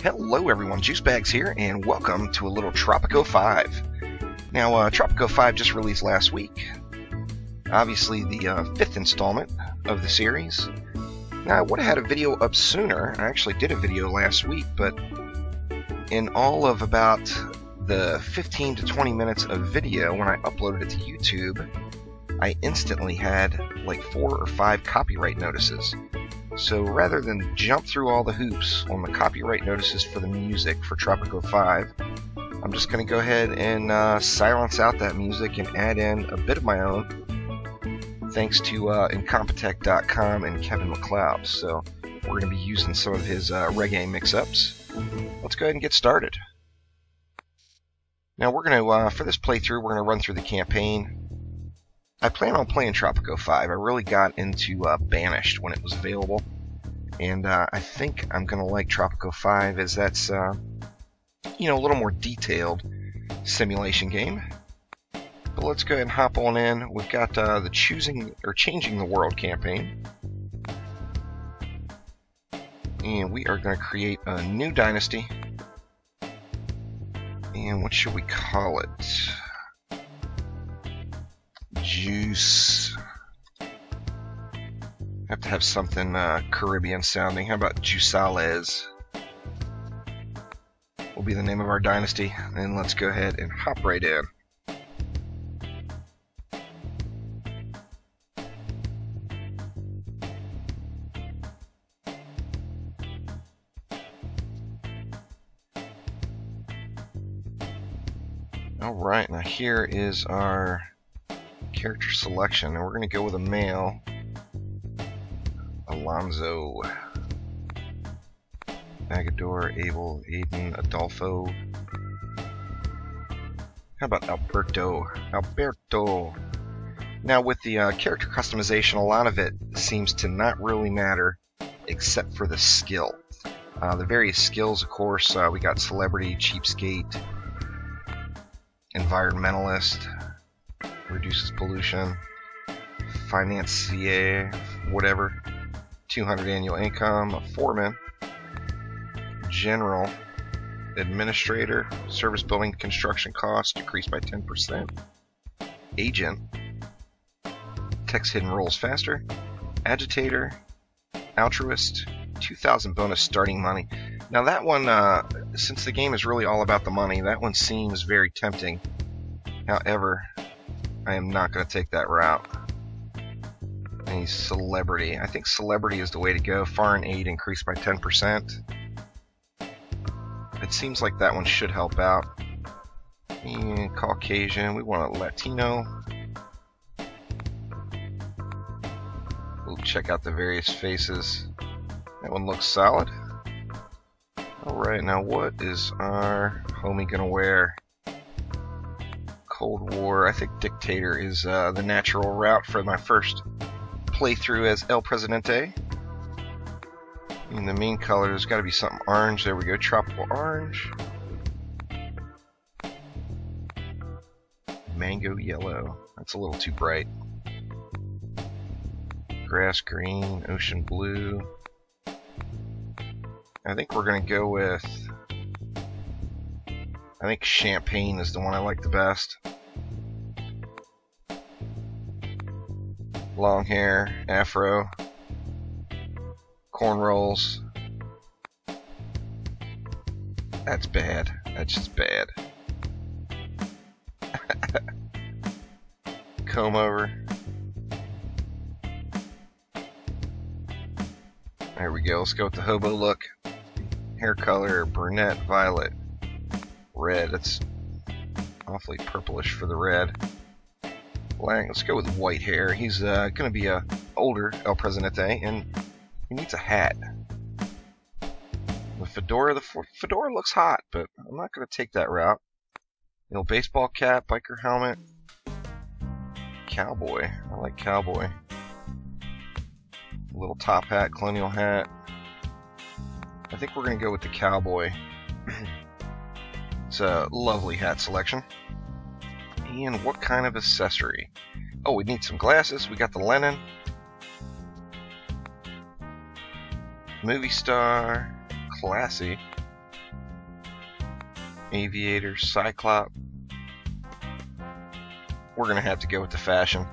Hello everyone, Juicebags here, and welcome to a little Tropico 5. Now, uh, Tropico 5 just released last week. Obviously the uh, fifth installment of the series. Now, I would have had a video up sooner. I actually did a video last week, but in all of about the 15 to 20 minutes of video when I uploaded it to YouTube, I instantly had like four or five copyright notices. So rather than jump through all the hoops on the copyright notices for the music for Tropico 5, I'm just going to go ahead and uh, silence out that music and add in a bit of my own thanks to uh, Incompetech.com and Kevin MacLeod. So we're going to be using some of his uh, reggae mix-ups. Let's go ahead and get started. Now we're going to, uh, for this playthrough, we're going to run through the campaign. I plan on playing Tropico 5. I really got into uh, Banished when it was available. And uh, I think I'm going to like Tropico 5 as that's, uh, you know, a little more detailed simulation game. But let's go ahead and hop on in. We've got uh, the choosing or changing the world campaign. And we are going to create a new dynasty. And what should we call it? Juice. Have to have something uh, Caribbean sounding. How about Juicales? Will be the name of our dynasty. And let's go ahead and hop right in. Alright, now here is our character selection, and we're going to go with a male. Alonzo. Agador, Abel, Aiden, Adolfo. How about Alberto? Alberto! Now, with the uh, character customization, a lot of it seems to not really matter except for the skill. Uh, the various skills, of course, uh, we got Celebrity, Cheapskate, Environmentalist, reduces pollution, financier, whatever, 200 annual income, a foreman, general, administrator, service building construction costs decreased by 10%, agent, text hidden roles faster, agitator, altruist, 2000 bonus starting money. Now that one, uh, since the game is really all about the money, that one seems very tempting. However, I am not going to take that route. Any celebrity. I think celebrity is the way to go. Foreign aid increased by 10%. It seems like that one should help out. And Caucasian. We want a Latino. We'll check out the various faces. That one looks solid. Alright, now what is our homie gonna wear? Cold War. I think Dictator is uh, the natural route for my first playthrough as El Presidente. And the main color there's got to be something orange. There we go, tropical orange. Mango yellow. That's a little too bright. Grass green, ocean blue. I think we're going to go with I think champagne is the one I like the best. Long hair, afro, corn rolls. That's bad. That's just bad. Comb over. There we go. Let's go with the hobo look. Hair color, brunette, violet red. It's awfully purplish for the red. Lang, let's go with white hair. He's uh, going to be a older El Presidente, and he needs a hat. The fedora, the fedora looks hot, but I'm not going to take that route. You know, baseball cap, biker helmet, cowboy. I like cowboy. Little top hat, colonial hat. I think we're going to go with the cowboy. It's a lovely hat selection. And what kind of accessory? Oh, we need some glasses. We got the Lennon. Movie star. Classy. Aviator, Cyclop. We're gonna have to go with the fashion.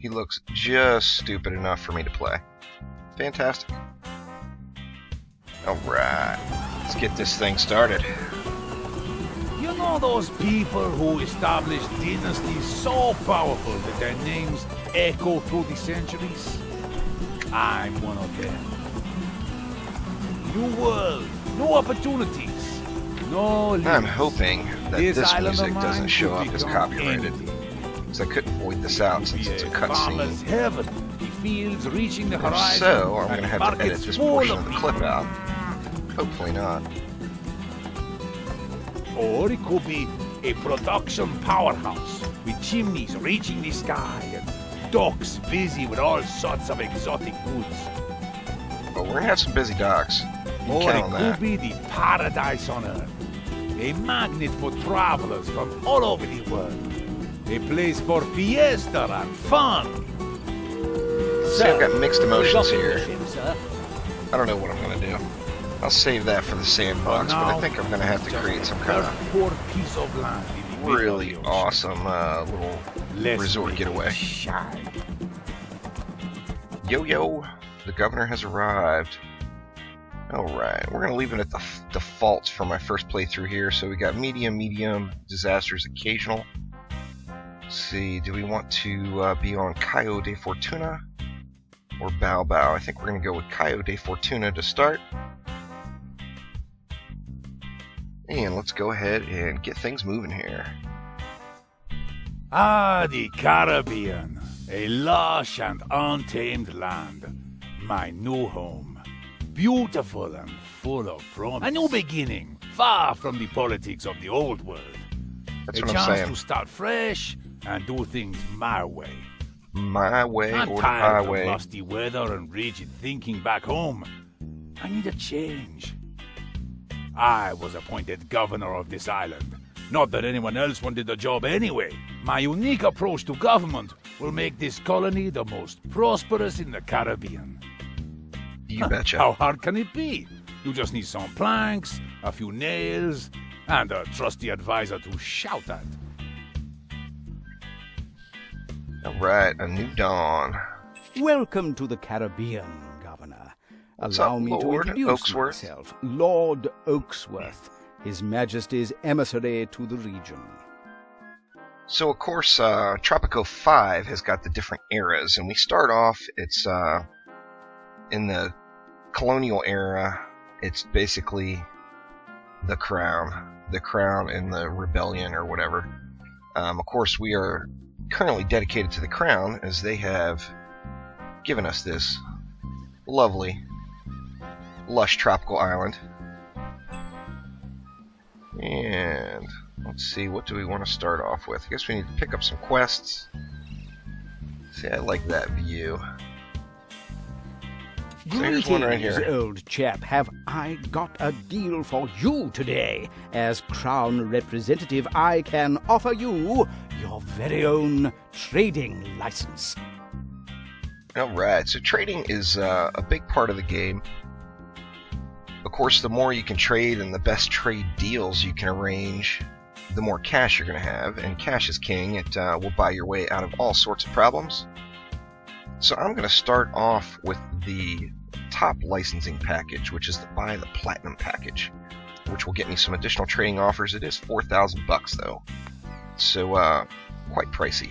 He looks just stupid enough for me to play. Fantastic. Alright, let's get this thing started. You know those people who established dynasties so powerful that their names echo through the centuries? I'm one of them. New world, new opportunities, no limits. I'm hoping that This this, music doesn't show up as copyrighted. Because I couldn't void this out since it's a cutscene. heaven. The fields reaching the If so, I'm gonna have to edit this portion of the clip out. Hopefully not. Or it could be a production powerhouse with chimneys reaching the sky and docks busy with all sorts of exotic goods. But we're gonna have some busy docks. You Or it could that. be the paradise on earth. A magnet for travelers from all over the world. A place for fiesta and fun. See, I've got mixed emotions here. I don't know what I'm gonna do. I'll save that for the sandbox, but I think I'm gonna have to create some kind dirt poor piece of land in the really awesome uh, little resort getaway. Yo yo, the governor has arrived. Alright, we're gonna leave it at the defaults for my first playthrough here. So we got medium, medium, disasters occasional. Let's see, do we want to uh, be on Cayo de Fortuna or Bao Bao? I think we're gonna go with Cayo de Fortuna to start. And let's go ahead and get things moving here. Ah, the Caribbean. A lush and untamed land. My new home. Beautiful and full of promise. A new beginning, far from the politics of the old world. That's a what I'm chance saying. to start fresh and do things my way. My way I'm or the tired of highway. weather and rigid thinking back home. I need a change. I was appointed governor of this island. Not that anyone else wanted the job anyway. My unique approach to government will make this colony the most prosperous in the Caribbean. You betcha. How hard can it be? You just need some planks, a few nails, and a trusty advisor to shout at. Alright, a new dawn. Welcome to the Caribbean, Governor. What's Allow me to introduce Oaksworth? myself, Lord Oaksworth, His Majesty's emissary to the region. So of course, uh, Tropico 5 has got the different eras, and we start off, it's, uh, in the colonial era, it's basically the crown. The crown and the rebellion or whatever. Um, of course, we are currently dedicated to the crown, as they have given us this lovely, lush tropical island. And let's see, what do we want to start off with? I guess we need to pick up some quests. See, I like that view. Here's one right Greetings, here. old chap. Have I got a deal for you today? As Crown representative, I can offer you your very own trading license. Alright, so trading is uh, a big part of the game. Of course, the more you can trade and the best trade deals you can arrange, the more cash you're going to have. And cash is king. It uh, will buy your way out of all sorts of problems. So I'm going to start off with the top licensing package, which is the buy the platinum package, which will get me some additional trading offers. It is 4,000 bucks though, so uh, quite pricey.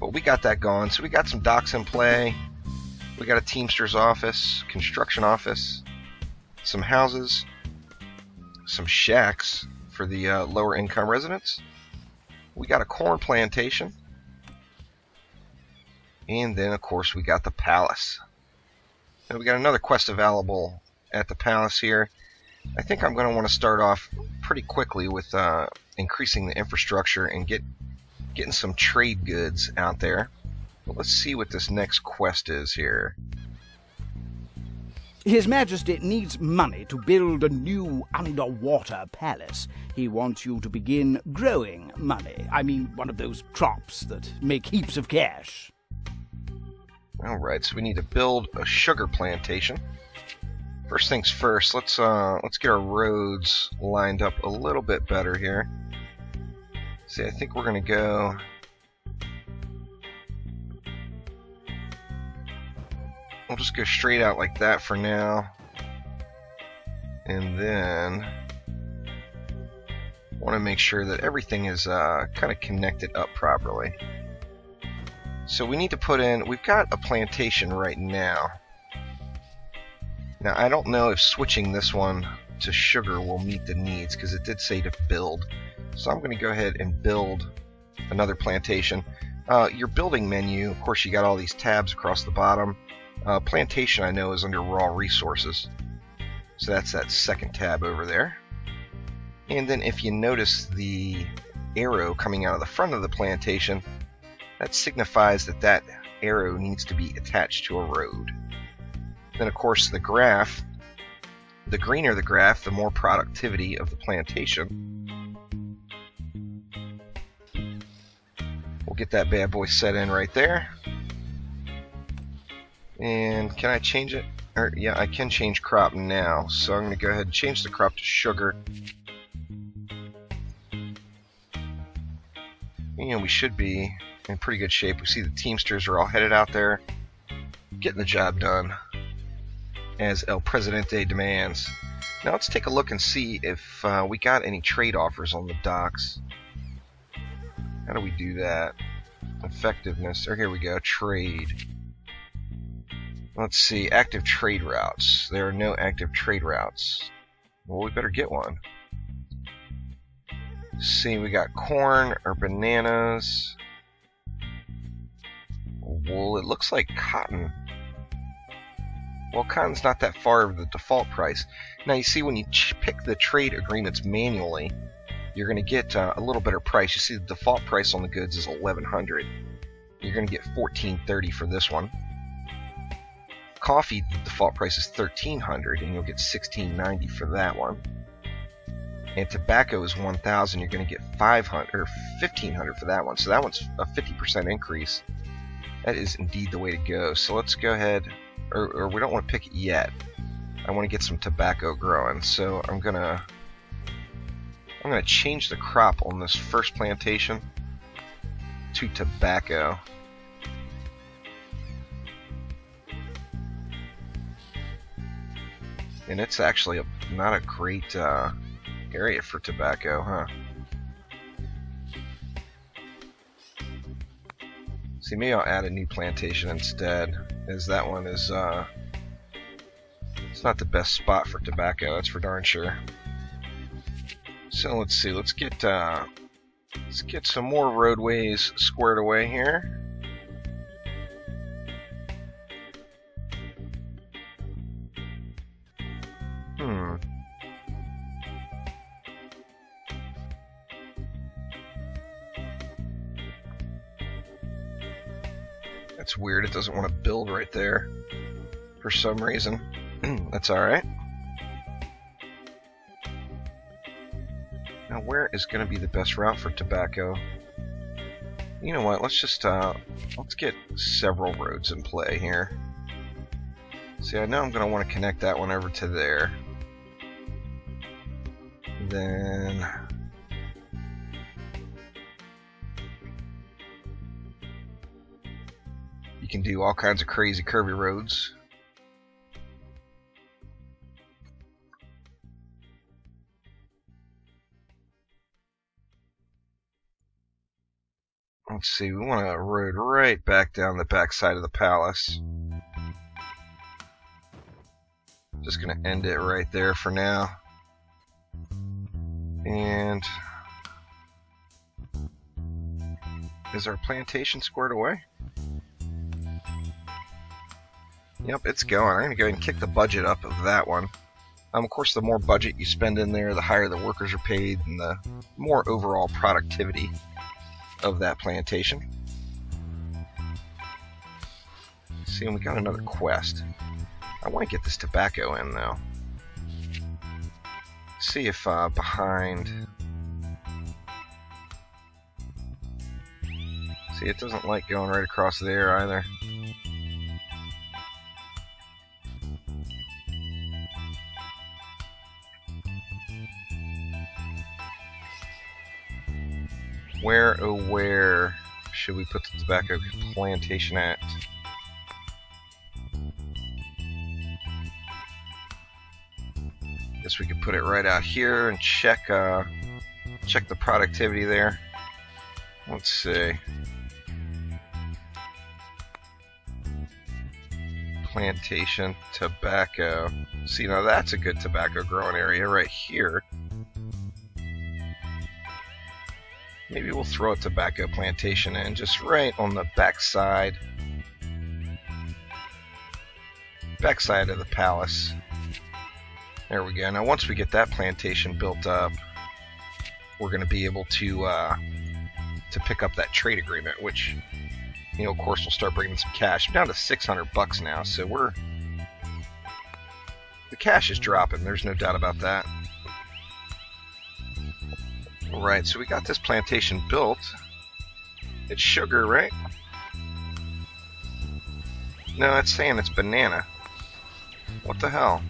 But we got that going. So we got some docks in play. We got a Teamster's office, construction office, some houses, some shacks for the uh, lower income residents. We got a corn plantation. And then, of course, we got the palace. And we got another quest available at the palace here. I think I'm going to want to start off pretty quickly with uh, increasing the infrastructure and get getting some trade goods out there. But let's see what this next quest is here. His Majesty needs money to build a new underwater palace. He wants you to begin growing money. I mean, one of those crops that make heaps of cash. Alright, so we need to build a sugar plantation. First things first, let's uh, let's get our roads lined up a little bit better here. See, I think we're gonna go. We'll just go straight out like that for now, and then want to make sure that everything is uh, kind of connected up properly. So we need to put in. We've got a plantation right now. Now, I don't know if switching this one to sugar will meet the needs because it did say to build. So I'm going to go ahead and build another plantation. Uh, your building menu, of course, you got all these tabs across the bottom. Uh, plantation, I know, is under raw resources. So that's that second tab over there. And then if you notice the arrow coming out of the front of the plantation, that signifies that that arrow needs to be attached to a road. Then, of course, the graph. The greener the graph, the more productivity of the plantation. We'll get that bad boy set in right there. And can I change it? Or, yeah, I can change crop now. So I'm going to go ahead and change the crop to sugar. And we should be in pretty good shape. We see the Teamsters are all headed out there, getting the job done as El Presidente demands. Now let's take a look and see if uh, we got any trade offers on the docks. How do we do that? Effectiveness. Or here we go. Trade. Let's see. Active trade routes. There are no active trade routes. Well, we better get one. Let's see, we got corn or bananas. Wool. It looks like cotton. Well, cotton's not that far of the default price. Now, you see, when you pick the trade agreements manually, you're going to get uh, a little better price. You see, the default price on the goods is 1100 You're going to get 1430 for this one. Coffee, the default price is 1300 and you'll get 1690 for that one. And tobacco is 1000 You're going to get 500 or 1500 for that one. So that one's a 50% increase. That is indeed the way to go. So let's go ahead or, or we don't want to pick it yet. I want to get some tobacco growing, so I'm gonna I'm gonna change the crop on this first plantation to tobacco. And it's actually a, not a great uh, area for tobacco, huh? See, maybe I'll add a new plantation instead, as that one is, uh, it's not the best spot for tobacco, that's for darn sure. So let's see, let's get, uh, let's get some more roadways squared away here. That's weird. It doesn't want to build right there for some reason. That's alright. Now, where is going to be the best route for tobacco? You know what? Let's just, uh, let's get several roads in play here. See, I know I'm going to want to connect that one over to there. Then can do all kinds of crazy curvy roads. Let's see, we want a road right back down the back side of the palace. Just gonna end it right there for now. And is our plantation squared away? Yep, it's going. I'm going to go ahead and kick the budget up of that one. Um, of course, the more budget you spend in there, the higher the workers are paid, and the more overall productivity of that plantation. See, and we got another quest. I want to get this tobacco in, though. See if uh, behind... See, it doesn't like going right across there either. Where, oh, where should we put the tobacco plantation at? Guess we could put it right out here and check, uh, check the productivity there. Let's see. Plantation tobacco. See, now that's a good tobacco growing area right here. Maybe we'll throw a tobacco plantation in just right on the backside. Backside of the palace. There we go. Now once we get that plantation built up, we're going to be able to uh, to pick up that trade agreement, which you know, of course, we'll start bringing some cash. I'm down to 600 bucks now, so we're the cash is dropping. There's no doubt about that. Alright, so we got this plantation built. It's sugar, right? No, it's saying it's banana. What the hell?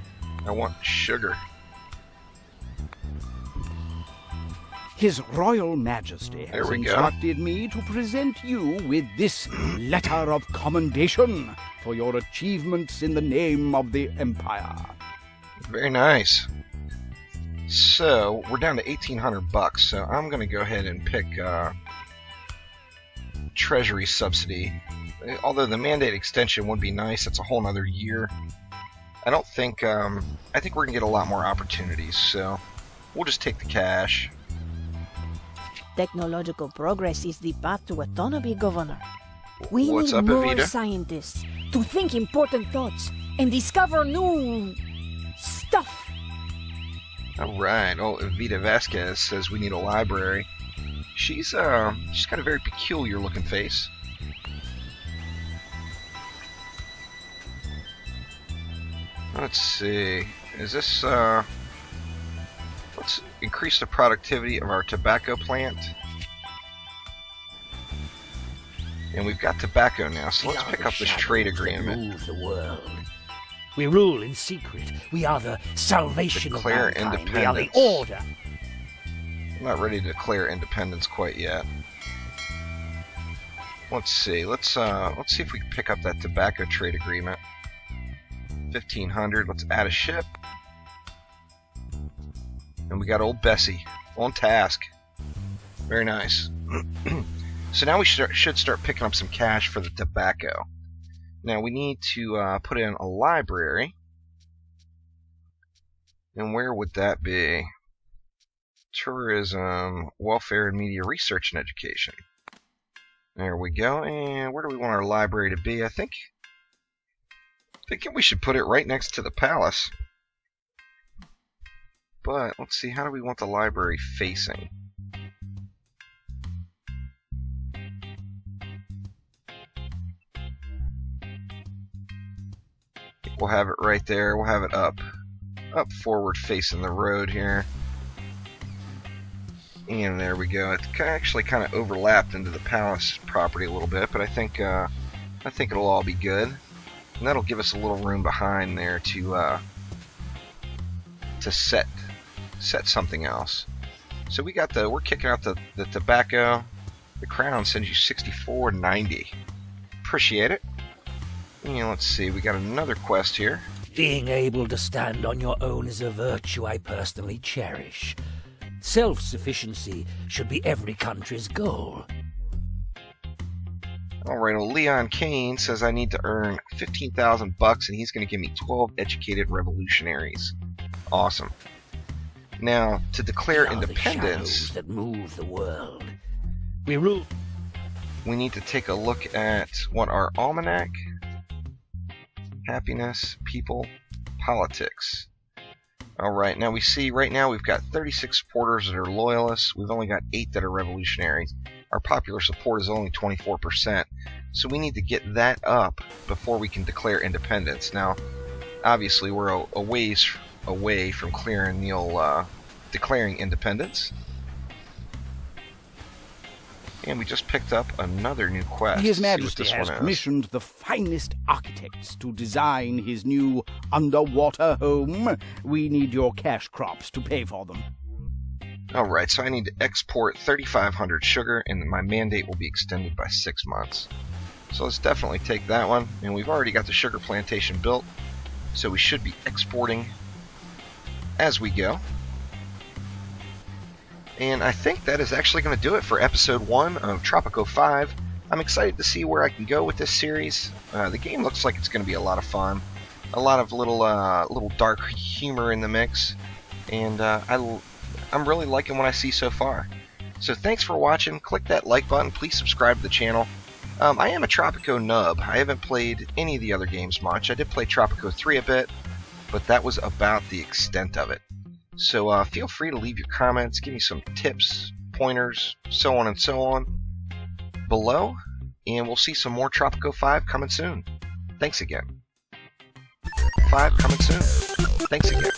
I want sugar. His Royal Majesty has instructed me to present you with this letter of commendation for your achievements in the name of the Empire. Very nice. So we're down to eighteen hundred bucks. So I'm gonna go ahead and pick uh, Treasury subsidy. Although the mandate extension would be nice, it's a whole nother year. I don't think. Um, I think we're gonna get a lot more opportunities. So we'll just take the cash. Technological progress is the path to autonomy, Governor. We What's need up, more Evita? scientists to think important thoughts and discover new. All right. Oh, Evita Vasquez says we need a library. She's uh, she's got a very peculiar looking face. Let's see. Is this uh? Let's increase the productivity of our tobacco plant. And we've got tobacco now, so let's pick up this trade agreement. Move the world. We rule in secret. We are the salvation Declare of mankind. We are the order. I'm not ready to declare independence quite yet. Let's see. Let's uh let's see if we can pick up that tobacco trade agreement. 1500. Let's add a ship. And we got old Bessie on task. Very nice. so now we should should start picking up some cash for the tobacco. Now we need to uh, put in a library. And where would that be? tourism, welfare, and media research and education. There we go. And where do we want our library to be? I think thinking we should put it right next to the palace. But let's see, how do we want the library facing? We'll have it right there. We'll have it up, up forward facing the road here. And there we go. It actually kind of overlapped into the palace property a little bit, but I think uh, I think it'll all be good, and that'll give us a little room behind there to uh, to set set something else. So we got the we're kicking out the the tobacco. The crown sends you 64.90. Appreciate it. Let's see, we got another quest here. Being able to stand on your own is a virtue I personally cherish. Self sufficiency should be every country's goal. All right, well, Leon Kane says I need to earn 15,000 bucks and he's going to give me 12 educated revolutionaries. Awesome. Now, to declare We are the independence, that move the world. We rule. we need to take a look at what our almanac, happiness, people, politics. All right, now we see right now we've got 36 supporters that are loyalists. We've only got 8 that are revolutionaries. Our popular support is only 24%. So we need to get that up before we can declare independence. Now, obviously, we're a, ways away from clearing the old, uh, declaring independence. And we just picked up another new quest. His Let's see what Majesty has is. commissioned the finest architects to design his new underwater home. We need your cash crops to pay for them. Alright, so I need to export 3,500 sugar, and my mandate will be extended by six months. So let's definitely take that one, and we've already got the sugar plantation built, so we should be exporting as we go. And I think that is actually going to do it for episode 1 of Tropico 5. I'm excited to see where I can go with this series. Uh, the game looks like it's going to be a lot of fun. A lot of little uh, little dark humor in the mix. And uh, I, I'm really liking what I see so far. So thanks for watching. Click that like button. Please subscribe to the channel. Um, I am a Tropico nub. I haven't played any of the other games much. I did play Tropico 3 a bit, but that was about the extent of it. So uh, feel free to leave your comments, give me some tips, pointers, so on and so on below, and we'll see some more Tropico 5 coming soon. Thanks again. 5 coming soon. Thanks again.